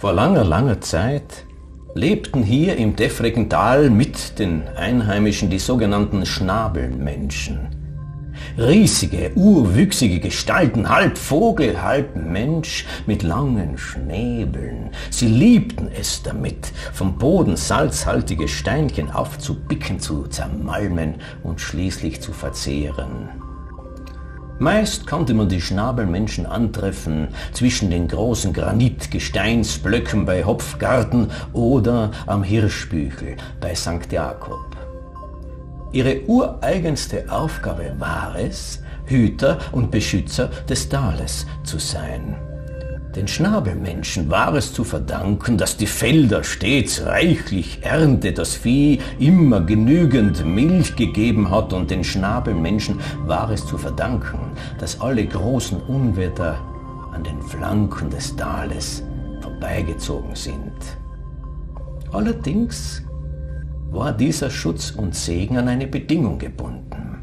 Vor langer, langer Zeit lebten hier im Defrigen Tal mit den Einheimischen die sogenannten Schnabelmenschen. Riesige, urwüchsige Gestalten, halb Vogel, halb Mensch, mit langen Schnäbeln. Sie liebten es damit, vom Boden salzhaltige Steinchen aufzubicken, zu zermalmen und schließlich zu verzehren. Meist konnte man die Schnabelmenschen antreffen zwischen den großen Granitgesteinsblöcken bei Hopfgarten oder am Hirschbüchel bei St. Jakob. Ihre ureigenste Aufgabe war es, Hüter und Beschützer des Tales zu sein. Den Schnabelmenschen war es zu verdanken, dass die Felder stets reichlich Ernte, das Vieh immer genügend Milch gegeben hat und den Schnabelmenschen war es zu verdanken, dass alle großen Unwetter an den Flanken des Tales vorbeigezogen sind. Allerdings war dieser Schutz und Segen an eine Bedingung gebunden.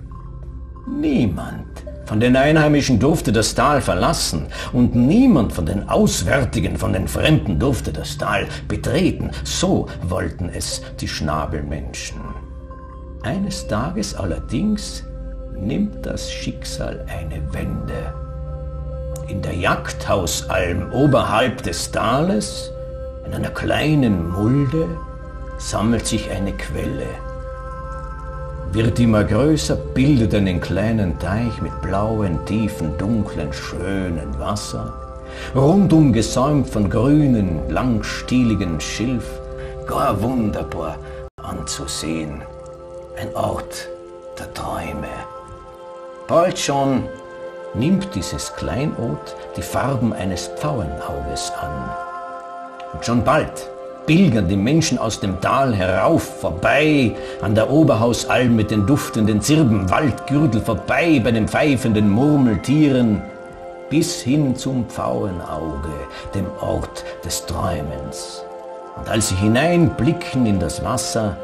Niemand von den Einheimischen durfte das Tal verlassen und niemand von den Auswärtigen, von den Fremden durfte das Tal betreten. So wollten es die Schnabelmenschen. Eines Tages allerdings nimmt das Schicksal eine Wende. In der Jagdhausalm oberhalb des Tales, in einer kleinen Mulde, sammelt sich eine Quelle wird immer größer, bildet einen kleinen Teich mit blauen, tiefen, dunklen, schönen Wasser, rundum gesäumt von grünen, langstieligen Schilf, gar wunderbar anzusehen. Ein Ort der Träume. Bald schon nimmt dieses Kleinod die Farben eines Pfauenauges an. Und schon bald pilgern die Menschen aus dem Tal herauf, vorbei an der Oberhausalm mit den duftenden Zirben, Waldgürtel vorbei bei den pfeifenden Murmeltieren, bis hin zum Pfauenauge, dem Ort des Träumens. Und als sie hineinblicken in das Wasser,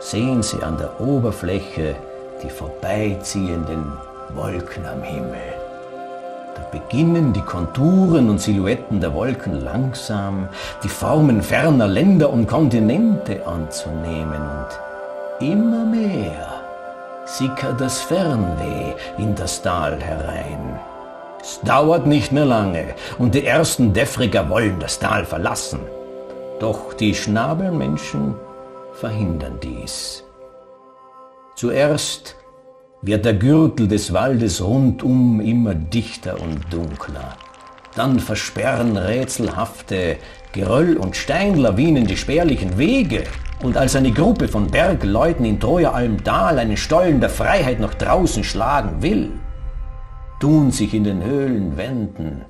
sehen sie an der Oberfläche die vorbeiziehenden Wolken am Himmel. Da beginnen die Konturen und Silhouetten der Wolken langsam die Formen ferner Länder und Kontinente anzunehmen und immer mehr sickert das Fernweh in das Tal herein. Es dauert nicht mehr lange und die ersten Defriger wollen das Tal verlassen. Doch die Schnabelmenschen verhindern dies. Zuerst wird der Gürtel des Waldes rundum immer dichter und dunkler. Dann versperren rätselhafte Geröll- und Steinlawinen die spärlichen Wege. Und als eine Gruppe von Bergleuten in Troja-Almdal einen Stollen der Freiheit nach draußen schlagen will, tun sich in den Höhlenwänden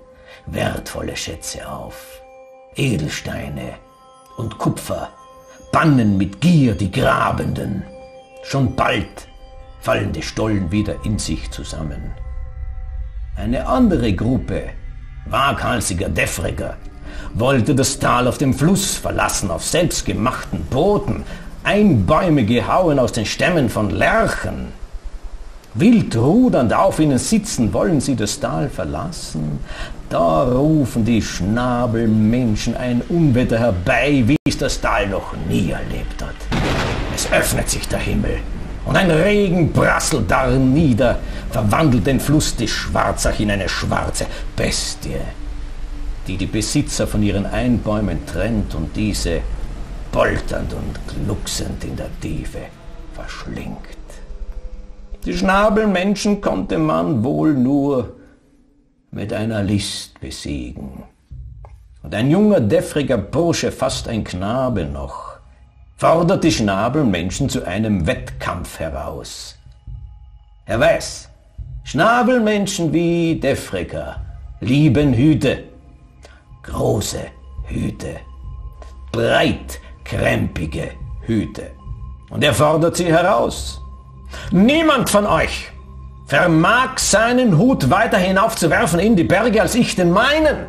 wertvolle Schätze auf. Edelsteine und Kupfer bannen mit Gier die Grabenden. Schon bald fallen die Stollen wieder in sich zusammen. Eine andere Gruppe, waghalsiger Defriger, wollte das Tal auf dem Fluss verlassen, auf selbstgemachten Booten, Einbäume gehauen aus den Stämmen von Lerchen. Wild rudernd auf ihnen sitzen, wollen sie das Tal verlassen. Da rufen die Schnabelmenschen ein Unwetter herbei, wie es das Tal noch nie erlebt hat. Es öffnet sich der Himmel und ein Regen prasselt da nieder, verwandelt den Fluss des Schwarzach in eine schwarze Bestie, die die Besitzer von ihren Einbäumen trennt und diese polternd und glucksend in der Tiefe verschlingt. Die Schnabelmenschen konnte man wohl nur mit einer List besiegen. Und ein junger, deffriger Bursche, fast ein Knabe noch, fordert die Schnabelmenschen zu einem Wettkampf heraus. Er weiß, Schnabelmenschen wie Defriker lieben Hüte, große Hüte, breit krempige Hüte. Und er fordert sie heraus. Niemand von euch vermag seinen Hut weiter hinaufzuwerfen in die Berge als ich den meinen.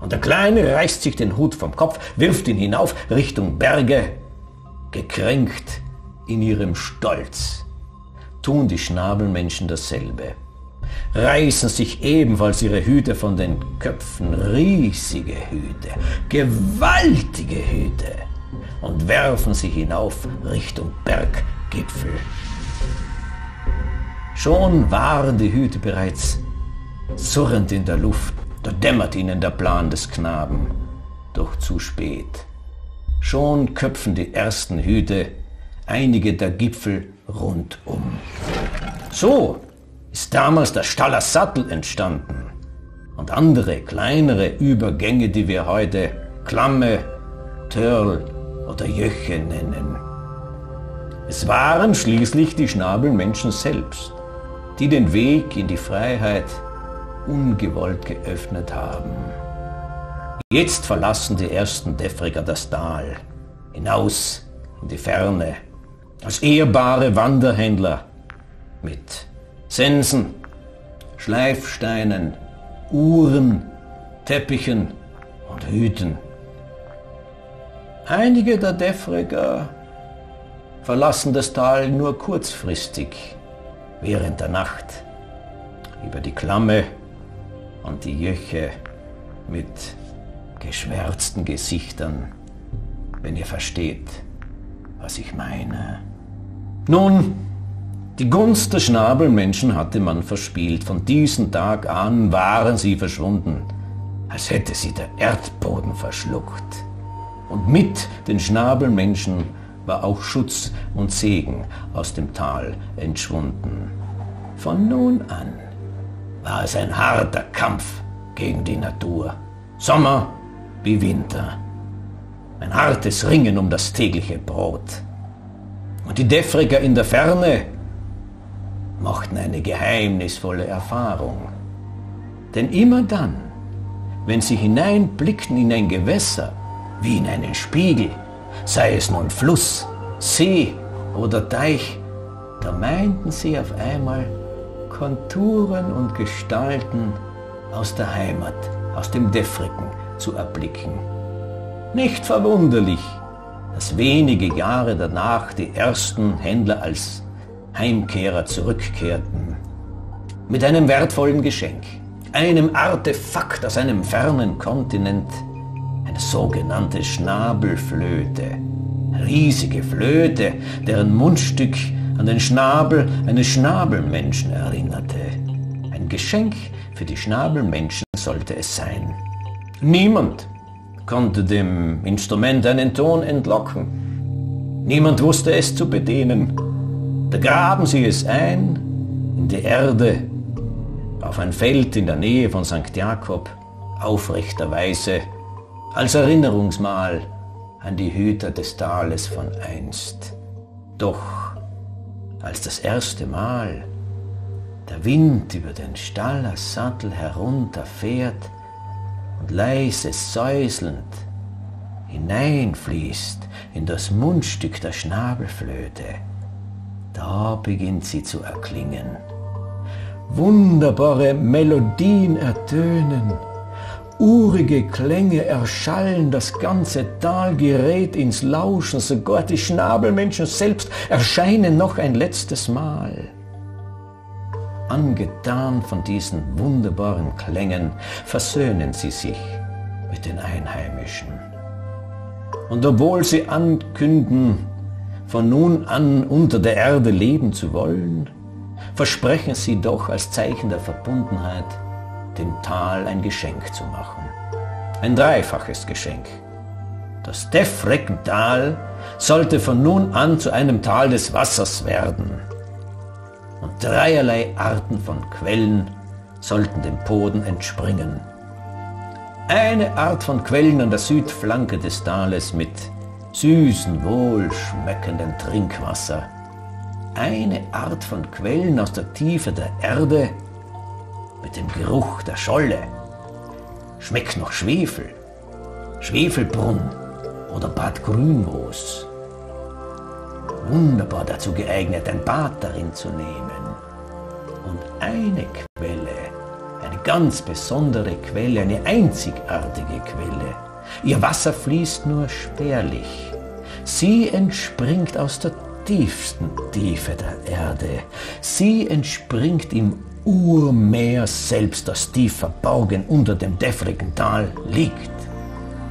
Und der Kleine reißt sich den Hut vom Kopf, wirft ihn hinauf Richtung Berge gekränkt in ihrem Stolz, tun die Schnabelmenschen dasselbe. reißen sich ebenfalls ihre Hüte von den Köpfen, riesige Hüte, gewaltige Hüte, und werfen sie hinauf Richtung Berggipfel. Schon waren die Hüte bereits surrend in der Luft, da dämmert ihnen der Plan des Knaben, doch zu spät. Schon köpfen die ersten Hüte einige der Gipfel rundum. So ist damals der Staller Sattel entstanden und andere kleinere Übergänge, die wir heute Klamme, Törl oder Jöche nennen. Es waren schließlich die Schnabelmenschen selbst, die den Weg in die Freiheit ungewollt geöffnet haben. Jetzt verlassen die ersten Defriger das Tal, hinaus in die Ferne, als ehrbare Wanderhändler mit Sensen, Schleifsteinen, Uhren, Teppichen und Hüten. Einige der Defriger verlassen das Tal nur kurzfristig, während der Nacht, über die Klamme und die Jöche mit geschwärzten Gesichtern, wenn ihr versteht, was ich meine. Nun, die Gunst der Schnabelmenschen hatte man verspielt. Von diesem Tag an waren sie verschwunden, als hätte sie der Erdboden verschluckt. Und mit den Schnabelmenschen war auch Schutz und Segen aus dem Tal entschwunden. Von nun an war es ein harter Kampf gegen die Natur. Sommer wie Winter. Ein hartes Ringen um das tägliche Brot. Und die Defriger in der Ferne machten eine geheimnisvolle Erfahrung. Denn immer dann, wenn sie hineinblickten in ein Gewässer, wie in einen Spiegel, sei es nun Fluss, See oder Teich, da meinten sie auf einmal Konturen und Gestalten aus der Heimat, aus dem Defriken zu erblicken. Nicht verwunderlich, dass wenige Jahre danach die ersten Händler als Heimkehrer zurückkehrten. Mit einem wertvollen Geschenk, einem Artefakt aus einem fernen Kontinent, eine sogenannte Schnabelflöte. Riesige Flöte, deren Mundstück an den Schnabel eines Schnabelmenschen erinnerte. Ein Geschenk für die Schnabelmenschen sollte es sein. Niemand konnte dem Instrument einen Ton entlocken. Niemand wusste es zu bedienen. Da graben sie es ein in die Erde, auf ein Feld in der Nähe von St. Jakob, aufrechterweise, als Erinnerungsmal an die Hüter des Tales von einst. Doch als das erste Mal der Wind über den Stallersattel herunterfährt und leise säuselnd hineinfließt in das Mundstück der Schnabelflöte, da beginnt sie zu erklingen. Wunderbare Melodien ertönen, urige Klänge erschallen, das ganze Tal gerät ins Lauschen, sogar die Schnabelmenschen selbst erscheinen noch ein letztes Mal. Angetan von diesen wunderbaren Klängen versöhnen sie sich mit den Einheimischen. Und obwohl sie ankünden, von nun an unter der Erde leben zu wollen, versprechen sie doch als Zeichen der Verbundenheit, dem Tal ein Geschenk zu machen. Ein dreifaches Geschenk. Das Defreckental sollte von nun an zu einem Tal des Wassers werden. Und dreierlei Arten von Quellen sollten dem Boden entspringen. Eine Art von Quellen an der Südflanke des Tales mit süßen, wohlschmeckenden Trinkwasser. Eine Art von Quellen aus der Tiefe der Erde mit dem Geruch der Scholle. Schmeckt noch Schwefel, Schwefelbrunn oder Bad Grünmoos. Wunderbar dazu geeignet, ein Bad darin zu nehmen. Und eine Quelle, eine ganz besondere Quelle, eine einzigartige Quelle, Ihr Wasser fließt nur spärlich. Sie entspringt aus der tiefsten Tiefe der Erde. Sie entspringt im Urmeer selbst, das tief verborgen unter dem däffrigen Tal liegt.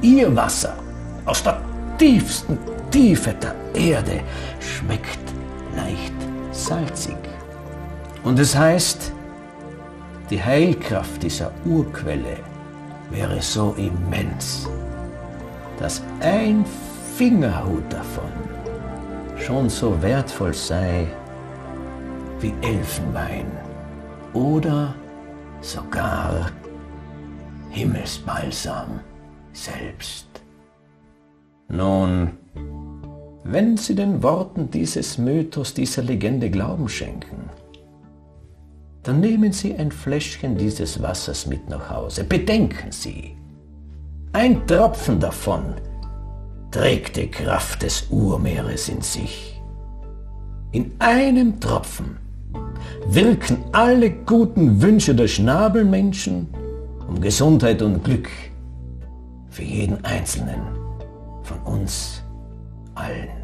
Ihr Wasser aus der tiefsten Tiefe der Erde schmeckt leicht salzig. Und es heißt, die Heilkraft dieser Urquelle wäre so immens, dass ein Fingerhut davon schon so wertvoll sei wie Elfenwein oder sogar Himmelsbalsam selbst. Nun, wenn Sie den Worten dieses Mythos, dieser Legende Glauben schenken, dann nehmen Sie ein Fläschchen dieses Wassers mit nach Hause. Bedenken Sie, ein Tropfen davon trägt die Kraft des Urmeeres in sich. In einem Tropfen wirken alle guten Wünsche der Schnabelmenschen um Gesundheit und Glück für jeden Einzelnen von uns allen.